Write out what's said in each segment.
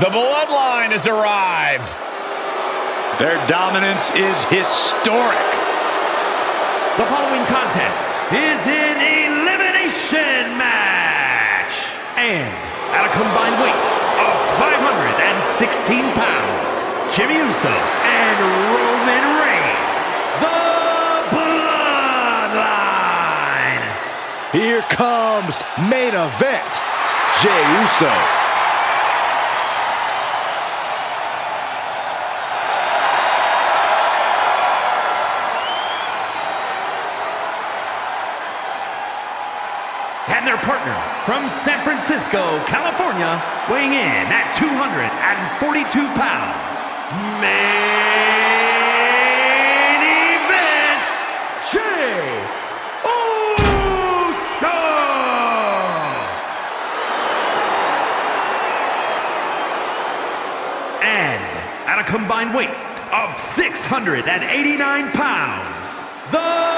The bloodline has arrived. Their dominance is historic. The following contest is an elimination match. And at a combined weight of 516 pounds, Jimmy Uso and Roman Reigns, the Bloodline. Here comes main event. Jey Uso and their partner from San Francisco, California, weighing in at 242 pounds, main event, Jey Uso! And at a combined weight of 689 pounds, the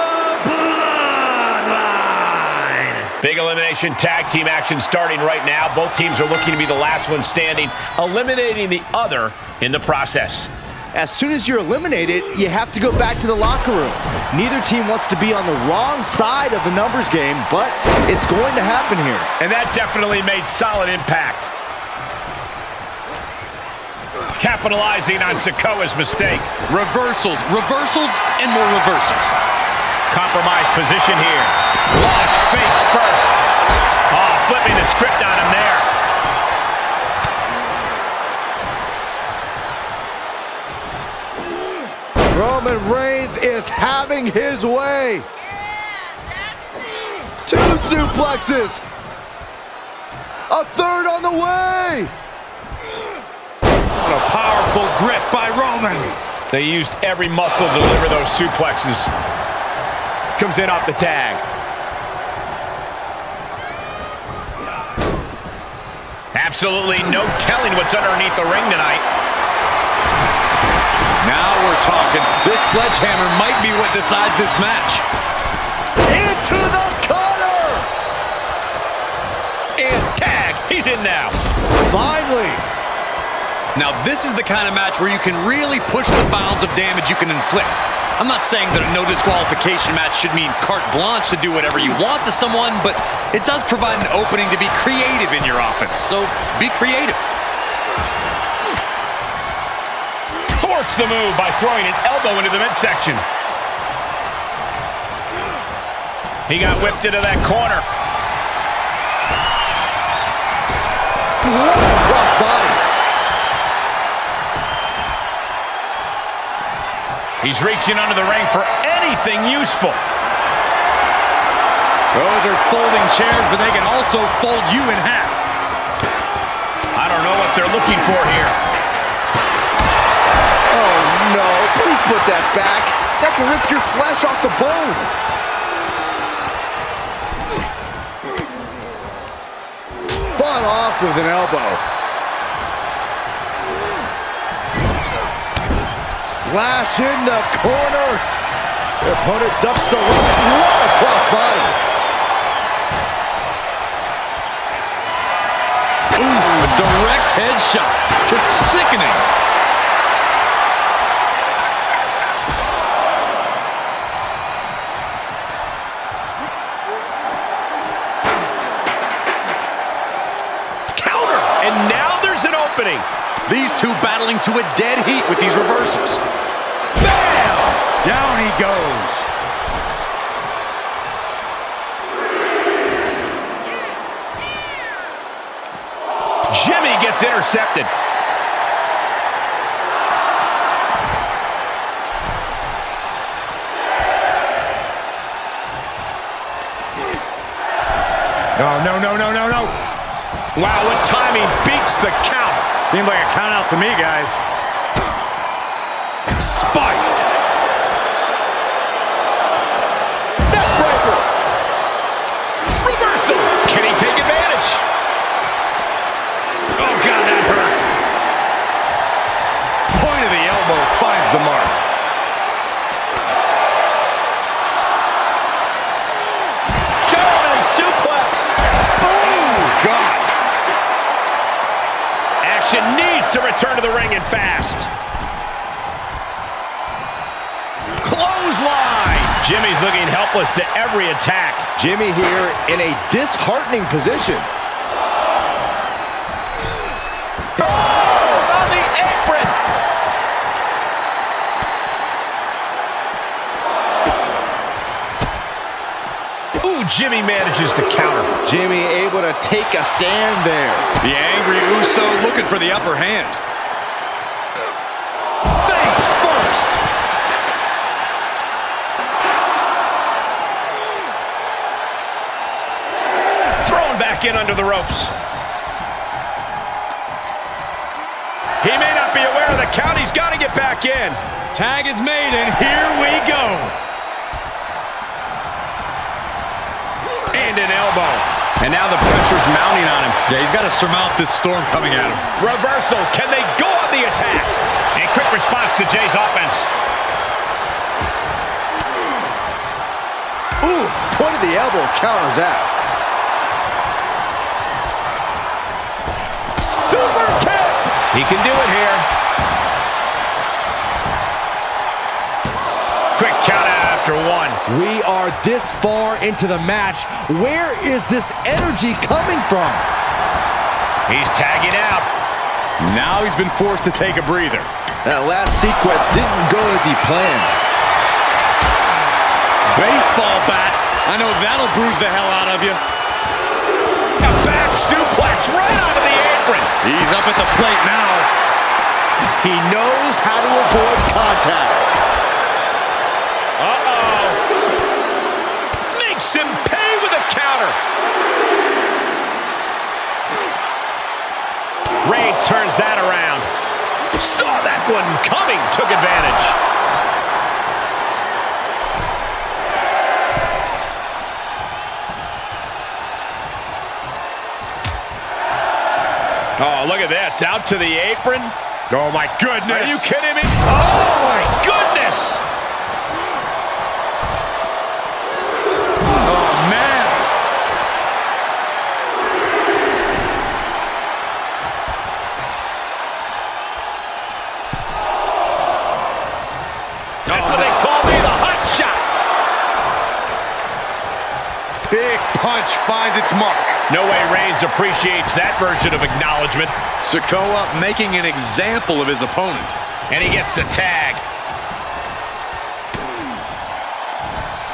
Big elimination tag team action starting right now. Both teams are looking to be the last one standing, eliminating the other in the process. As soon as you're eliminated, you have to go back to the locker room. Neither team wants to be on the wrong side of the numbers game, but it's going to happen here. And that definitely made solid impact. Capitalizing on Sikoa's mistake. Reversals, reversals, and more reversals. Compromised position here. Left face first. Oh, flipping the script on him there. Roman Reigns is having his way. Two suplexes. A third on the way. What a powerful grip by Roman. They used every muscle to deliver those suplexes. Comes in off the tag. Absolutely no telling what's underneath the ring tonight. Now we're talking. This sledgehammer might be what decides this match. Into the cutter! And tag. He's in now. Finally. Now this is the kind of match where you can really push the bounds of damage you can inflict. I'm not saying that a no disqualification match should mean carte blanche to do whatever you want to someone, but it does provide an opening to be creative in your offense, so be creative. Thwarts the move by throwing an elbow into the midsection. He got whipped into that corner. What He's reaching under the ring for anything useful. Those are folding chairs, but they can also fold you in half. I don't know what they're looking for here. Oh, no. Please put that back. That can rip your flesh off the bone. Fought off with an elbow. Splash in the corner. The opponent dumps the rope. What a cross body. Ooh, a direct headshot. Just sickening. Counter! And now there's an opening. These two battling to a dead heat with these reversals. Bam! Down he goes. Jimmy gets intercepted. No, no, no, no, no, no. Wow, what timing beats the count. Seemed like a count out to me, guys. Spiked. Action needed. to return to the ring and fast. Clothesline. Jimmy's looking helpless to every attack. Jimmy here in a disheartening position. Jimmy manages to counter. Jimmy able to take a stand there. The angry Uso looking for the upper hand. Face first. Thrown back in under the ropes. He may not be aware of the count. He's got to get back in. Tag is made, and here we go. And an elbow. And now the pressure's mounting on him. Yeah, he's got to surmount this storm coming at him. Reversal. Can they go on the attack? And quick response to Jey's offense. Ooh, point of the elbow counters that. Super kick. He can do it here. After one. We are this far into the match. Where is this energy coming from? He's tagging out. Now he's been forced to take a breather. That last sequence didn't go as he planned. Baseball bat. I know that'll bruise the hell out of you. A back suplex right onto the apron. He's up at the plate now. He knows how to avoid contact. Uh-oh. Makes him pay with a counter. Reigns turns that around. Saw that one coming, took advantage. Oh, look at this. Out to the apron. Oh, my goodness. Are you kidding me? Punch finds its mark. No way Reigns appreciates that version of acknowledgement. Sikoa making an example of his opponent. And he gets the tag.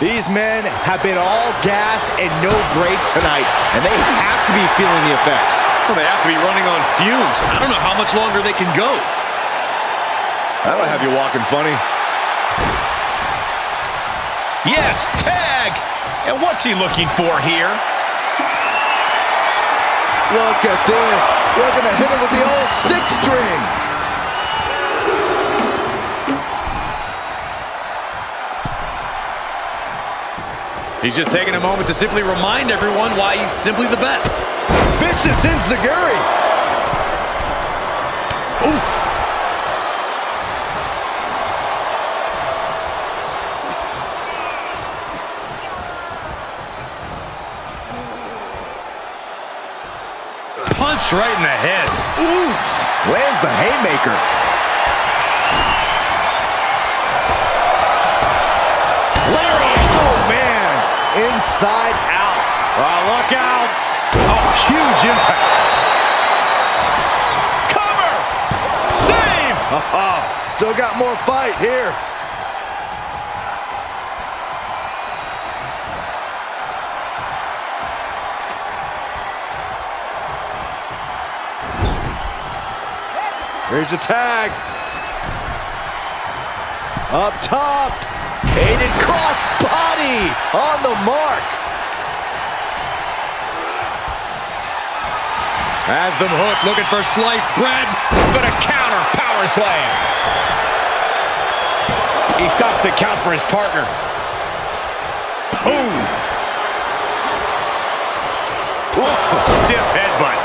These men have been all gas and no brakes tonight, and they have to be feeling the effects. Well, they have to be running on fumes. I don't know how much longer they can go. That'll have you walking funny. Yes, tag. And what's he looking for here? Look at this. We're going to hit him with the old six string. He's just taking a moment to simply remind everyone why he's simply the best. Vicious Enzuigiri. Oof. Right in the head. Oof. Lands the haymaker. Lariat. Oh, man. Inside out. Oh, look out. Oh, huge impact. Cover. Save. Still got more fight here. Here's the tag. Up top. Aided cross body on the mark. Has them hooked, looking for sliced bread. But a counter power slam. He stops the count for his partner. Boom. Stiff headbutt.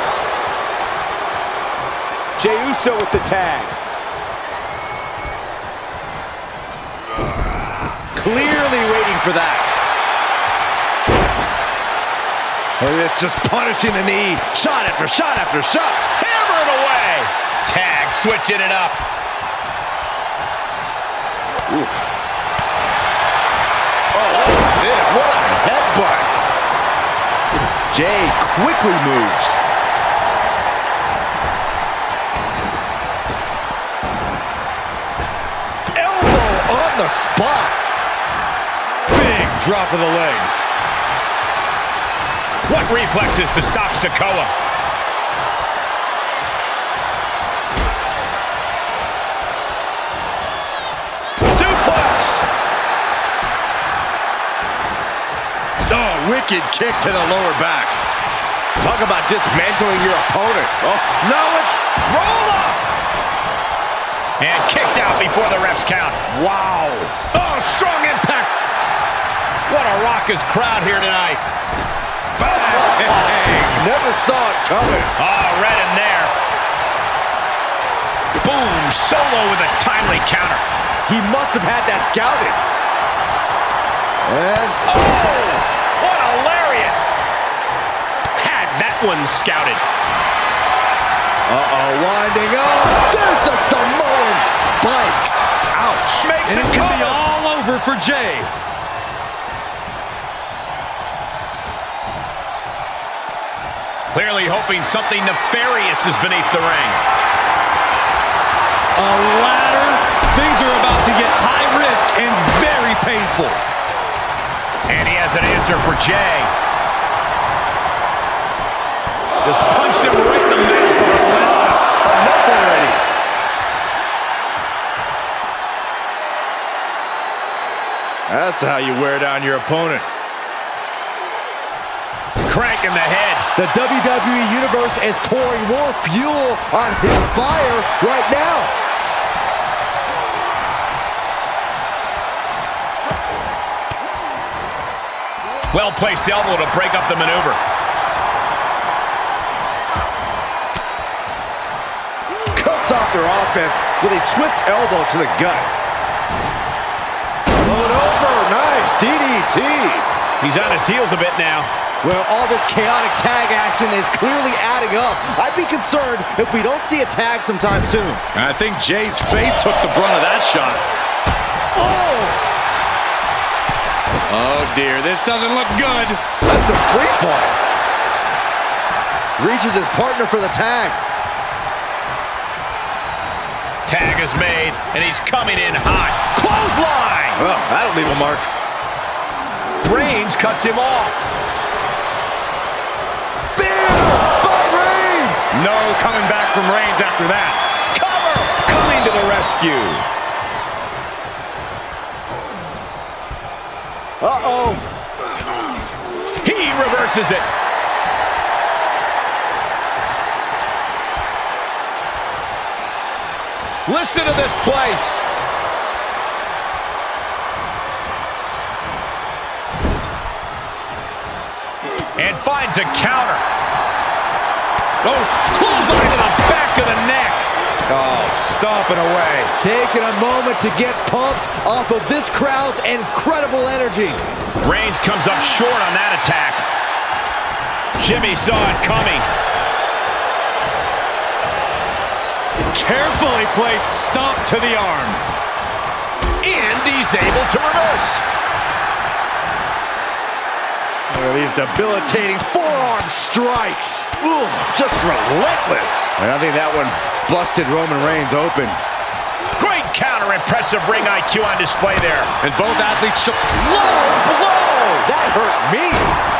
Jey Uso with the tag. Clearly waiting for that. Oh, it's just punishing the knee. Shot after shot after shot. Hammer it away. tag, switching it up. Oof. Oh, what a headbutt. Jey quickly moves. Spot. Big drop of the leg. What reflexes to stop Sikoa? Suplex! Oh, wicked kick to the lower back. Talk about dismantling your opponent. Oh, no, it's roll. And kicks out before the refs count. Wow. Oh, strong impact. What a raucous crowd here tonight. Bang. Never saw it coming. Oh, right in there. Boom, solo with a timely counter. He must have had that scouted. And Oh, what a lariat. Had that one scouted. Uh-oh, winding up. There's a Samoan spike. Ouch. Makes And it it be cover. all over for Jey. Clearly hoping something nefarious is beneath the ring. A ladder. Things are about to get high risk and very painful. And he has an answer for Jey. Just punched him That's how you wear down your opponent. Crank in the head. The WWE Universe is pouring more fuel on his fire right now. Well-placed elbow to break up the maneuver. Cuts off their offense with a swift elbow to the gut. DDT. He's on his heels a bit now. Well, all this chaotic tag action is clearly adding up. I'd be concerned if we don't see a tag sometime soon. I think Jey's face took the brunt of that shot. Oh! Oh, dear. This doesn't look good. That's a free fall. Reaches his partner for the tag. Tag is made, and he's coming in hot. Clothesline! Oh, that'll leave a mark. Reigns cuts him off. Bam! By Reigns! No coming back from Reigns after that. Cover! Coming to the rescue. Uh-oh. He reverses it. Listen to this place. And finds a counter. Oh, clothesline to the back of the neck. Oh, stomping away. Taking a moment to get pumped off of this crowd's incredible energy. Reigns comes up short on that attack. Jimmy saw it coming. Carefully placed stomp to the arm. And he's able to reverse. Look at these debilitating forearm strikes. Ooh, just relentless. And I think that one busted Roman Reigns open. Great counter, impressive ring IQ on display there. And both athletes shook. Low blow! That hurt me.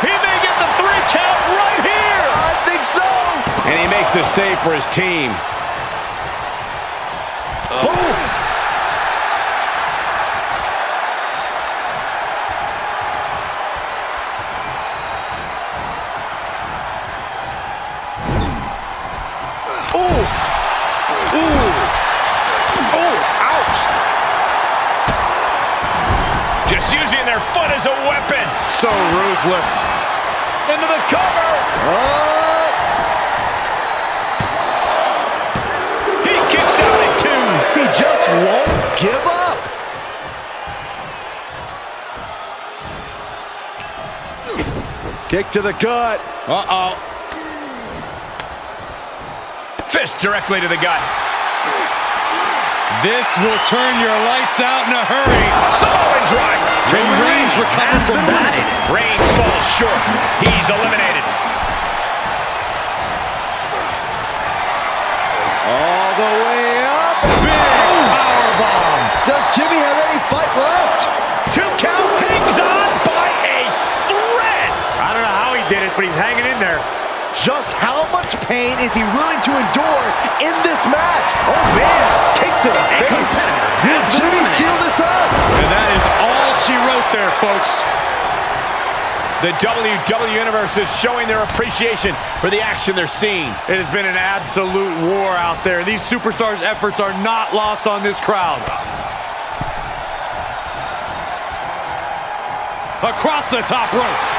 He may get the three count right here. I think so. And he makes the save for his team. Boom. Foot as a weapon. So ruthless. Into the cover. Uh, He kicks out at two. he just won't give up. Kick to the gut. Uh-oh. fist directly to the gut. This will turn your lights out in a hurry. Samoan drive. Can Reigns recover from that? Reigns falls short. He's eliminated. All the way up. Big powerbomb. Does Jimmy have any fight left? Two count hangs on by a thread. I don't know how he did it, but he's hanging in there. Just how much pain is he willing to endure in this match? Oh, man. Kick to the face. Will Jimmy seal this up? And that is all she wrote there, folks. The WWE Universe is showing their appreciation for the action they're seeing. It has been an absolute war out there. These superstars' efforts are not lost on this crowd. Across the top rope.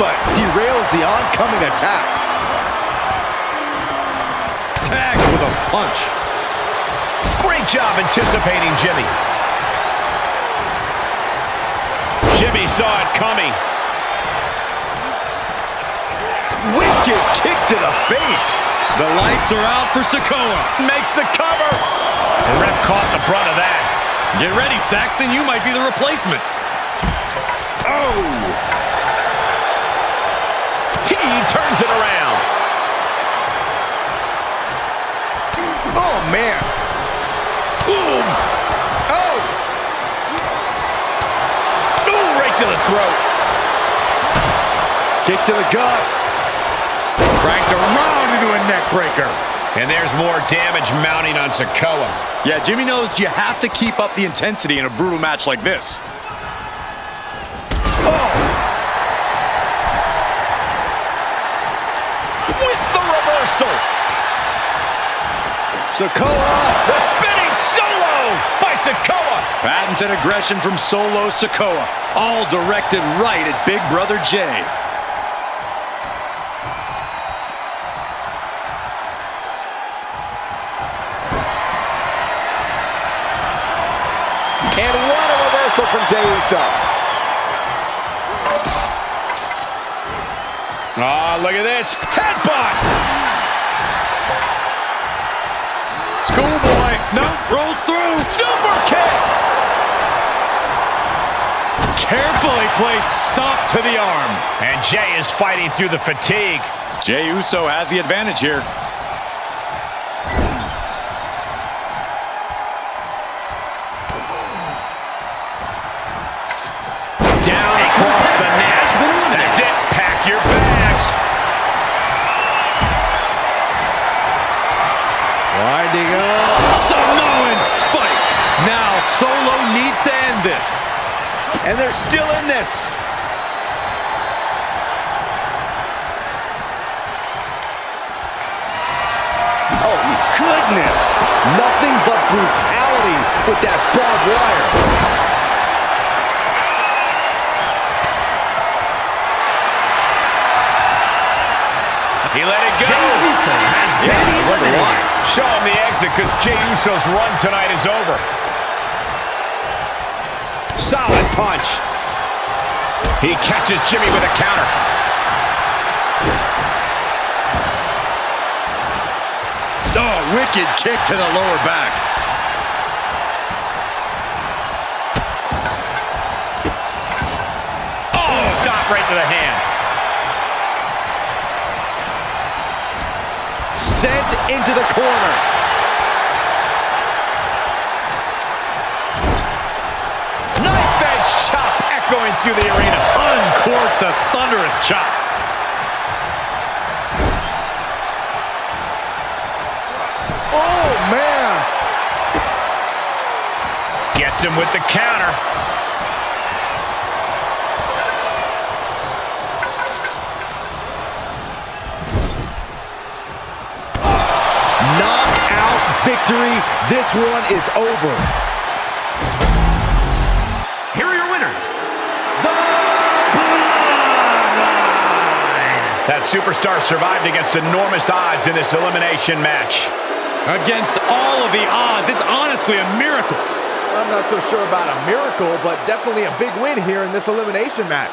Headbutt derails the oncoming attack. Tagged with a punch. Great job anticipating Jimmy. Jimmy saw it coming. Wicked kick to the face. The lights are out for Sikoa. Makes the cover. The ref caught the brunt of that. Get ready, Saxton. You might be the replacement. Oh! He turns it around. Oh, man. Boom! Oh! Ooh, right to the throat. Kick to the gut. Cranked around into a neck breaker. And there's more damage mounting on Sikoa. Yeah, Jimmy knows you have to keep up the intensity in a brutal match like this. Reversal. Sikoa. The spinning solo by Sikoa. Patented aggression from Solo Sikoa. All directed right at Big Brother Jey. And what a reversal from Jey Uso. Oh, look at this. Headbutt. Carefully placed stomp to the arm. And Jey is fighting through the fatigue. Jey Uso has the advantage here. And they're still in this. Oh, goodness. Nothing but brutality with that barbed wire. He let it go. Has been Yeah, eliminated. Show him the exit because Jey Uso's run tonight is over. Solid punch. He catches Jimmy with a counter. Oh, wicked kick to the lower back. Oh, stop right to the hand. Sent into the corner. Through the arena. Uncorks a thunderous chop. Oh, man. Gets him with the counter. Knockout victory. This one is over. That superstar survived against enormous odds in this elimination match. Against all of the odds, it's honestly a miracle. I'm not so sure about a miracle, but definitely a big win here in this elimination match.